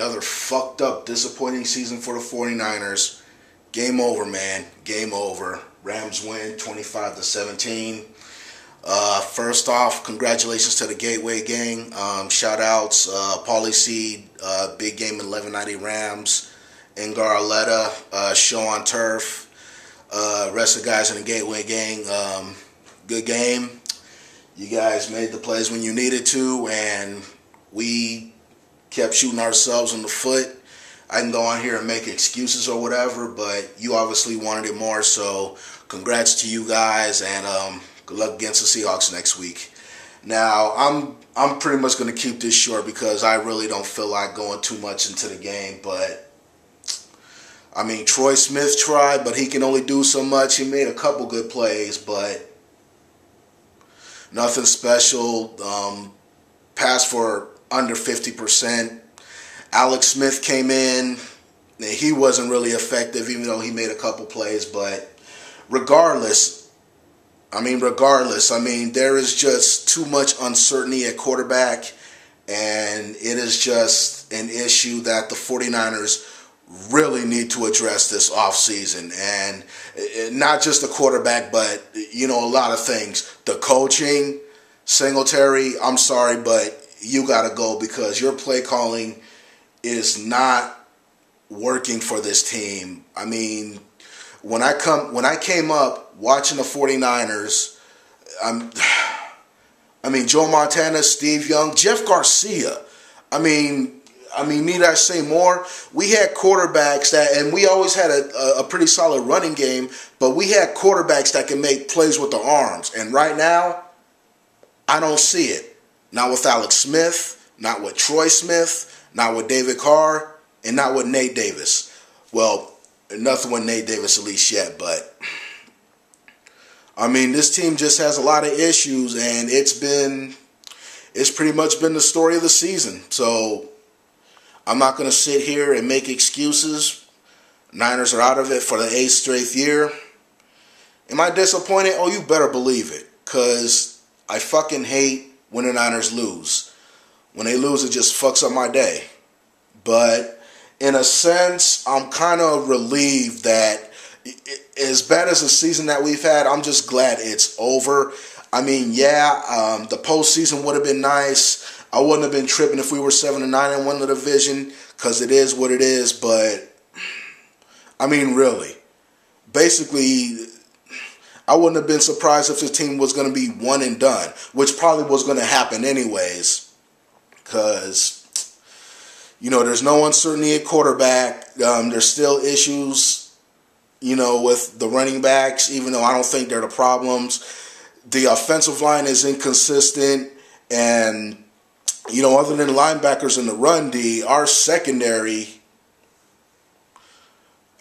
Another fucked up, disappointing season for the 49ers. Game over, man. Game over. Rams win 25 to 17. Uh, first off, congratulations to the Gateway Gang. Um, shout outs, uh, Paulie Seed, uh, Big Game 1190 Rams, Engar Aletta, uh, Show on Turf, uh, rest of the guys in the Gateway Gang. Um, good game. You guys made the plays when you needed to, and we kept shooting ourselves in the foot. I can go on here and make excuses or whatever, but you obviously wanted it more, so congrats to you guys, and um, good luck against the Seahawks next week. Now, I'm I'm pretty much going to keep this short because I really don't feel like going too much into the game, but I mean, Troy Smith tried, but he can only do so much. He made a couple good plays, but nothing special. Um, passed for under 50%. Alex Smith came in. He wasn't really effective, even though he made a couple plays. But regardless, I mean, regardless, I mean, there is just too much uncertainty at quarterback. And it is just an issue that the 49ers really need to address this offseason. And eh, not just the quarterback, but, you know, a lot of things. The coaching, Singletary, I'm sorry, but you got to go because your play calling is not working for this team. I mean, when I come when I came up watching the 49ers, I'm I mean Joe Montana, Steve Young, Jeff Garcia. I mean, I mean, need I say more? We had quarterbacks that, and we always had a, a pretty solid running game, but we had quarterbacks that can make plays with the arms. And right now, I don't see it. Not with Alex Smith, not with Troy Smith, not with David Carr, and not with Nate Davis. Well, nothing with Nate Davis at least yet, but I mean, this team just has a lot of issues, and it's been, it's pretty much been the story of the season. So I'm not going to sit here and make excuses. Niners are out of it for the eighth straight year. Am I disappointed? Oh, you better believe it, because I fucking hate when the Niners lose. When they lose, it just fucks up my day. But in a sense, I'm kind of relieved that as bad as the season that we've had, I'm just glad it's over. I mean, yeah, um, the postseason would have been nice. I wouldn't have been tripping if we were seven and nine and won the division because it is what it is. But I mean, really, basically, I wouldn't have been surprised if this team was going to be one and done, which probably was going to happen anyways. Because, you know, there's no uncertainty at quarterback. Um, there's still issues, you know, with the running backs, even though I don't think they're the problems. The offensive line is inconsistent. And, you know, other than linebackers in the run D, our secondary,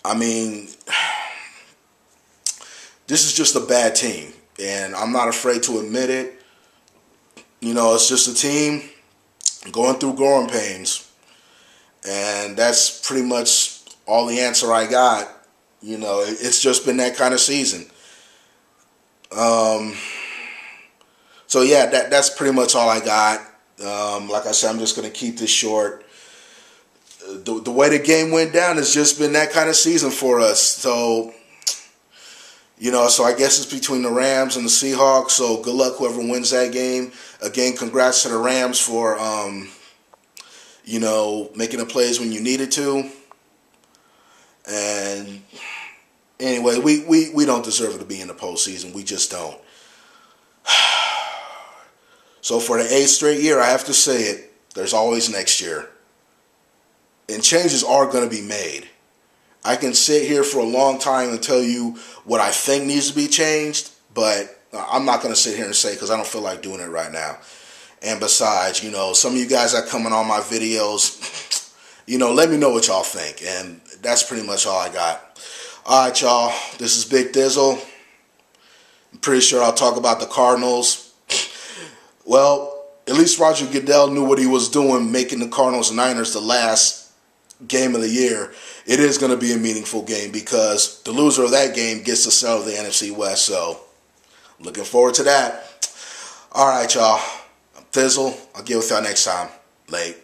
I mean, this is just a bad team, and I'm not afraid to admit it. You know, it's just a team going through growing pains, and that's pretty much all the answer I got. You know, it's just been that kind of season. Um, so yeah, that that's pretty much all I got. Um, like I said, I'm just gonna keep this short. The, the way the game went down has just been that kind of season for us. So you know, so I guess it's between the Rams and the Seahawks. So good luck whoever wins that game. Again, congrats to the Rams for, um, you know, making the plays when you needed to. And anyway, we, we, we don't deserve to be in the postseason. We just don't. So for the eighth straight year, I have to say it, there's always next year. And changes are going to be made. I can sit here for a long time and tell you what I think needs to be changed, but uh, I'm not going to sit here and say because I don't feel like doing it right now. And besides, you know, some of you guys that come in on my videos, you know, let me know what y'all think. And that's pretty much all I got. All right, y'all. This is Big Thizzle. I'm pretty sure I'll talk about the Cardinals. Well, at least Roger Goodell knew what he was doing, making the Cardinals Niners the last game of the year it is going to be a meaningful game because the loser of that game gets to settle the NFC West. So, looking forward to that. All right, y'all. I'm Thizzle. I'll get with y'all next time. Late.